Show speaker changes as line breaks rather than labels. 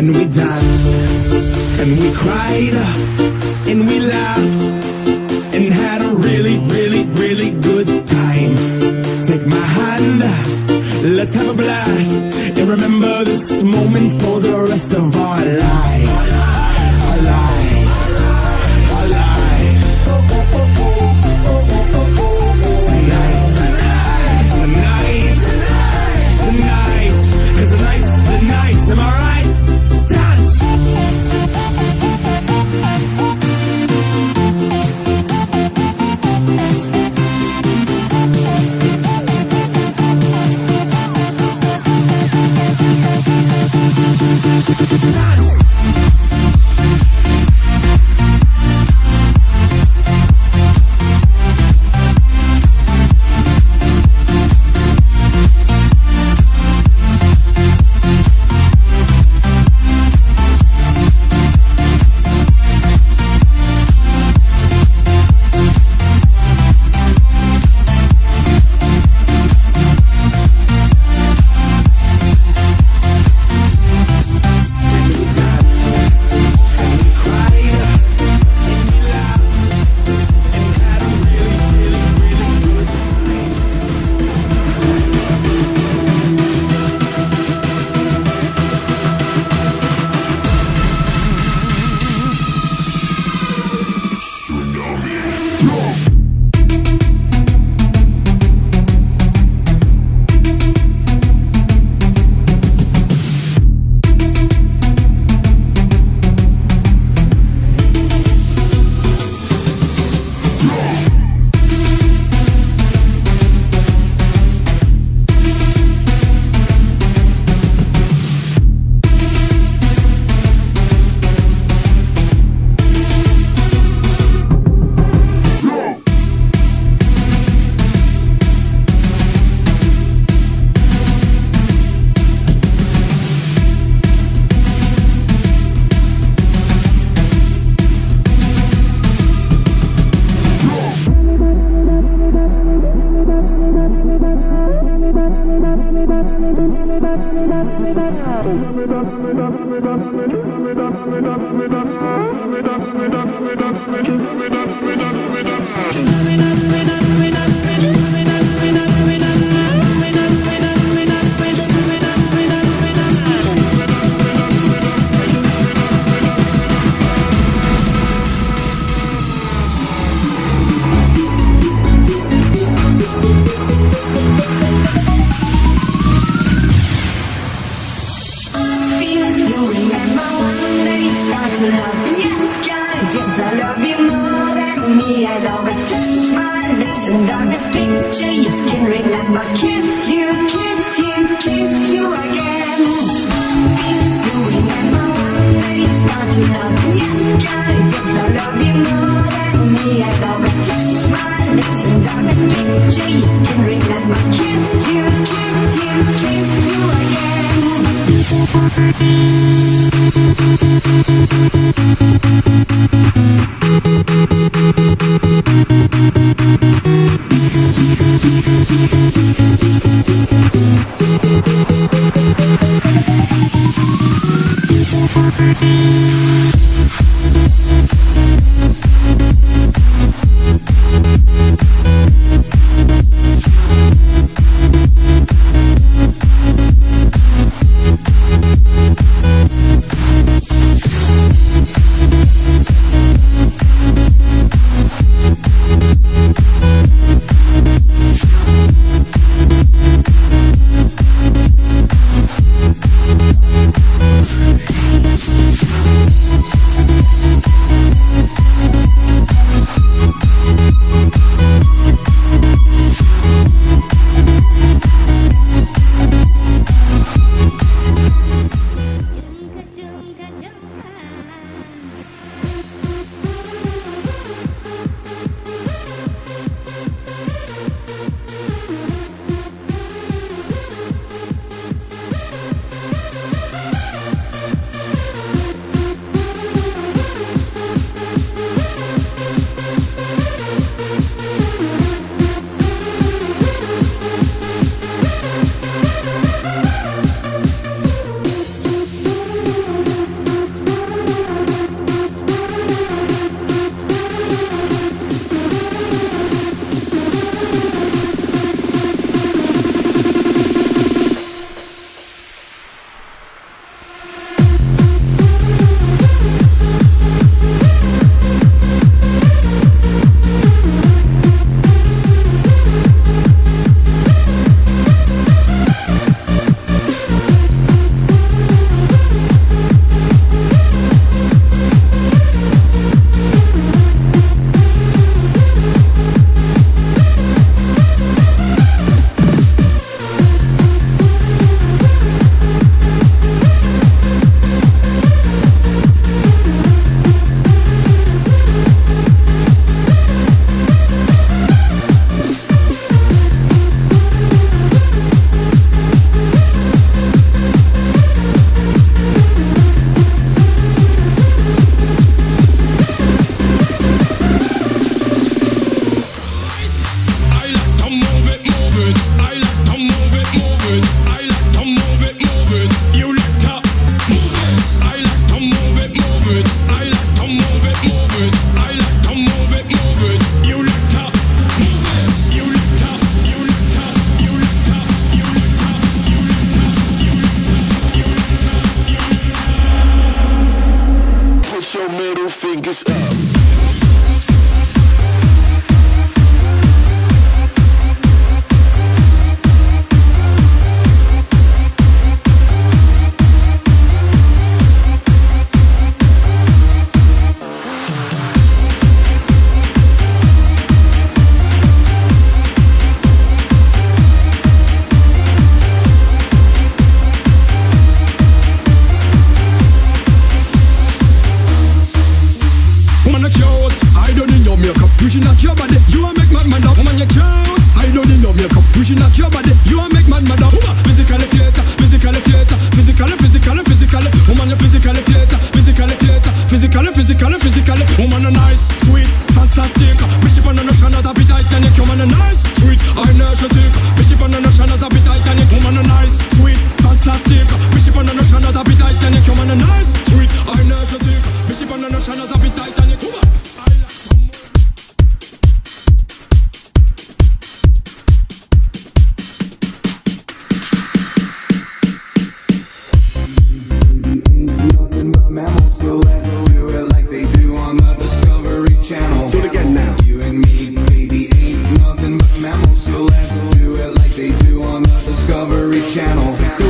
And we danced and we cried and we laughed and had a really, really, really good time. Take my hand, let's have a blast and remember this moment for the rest of our lives. Tsunami, Música Discovery Channel.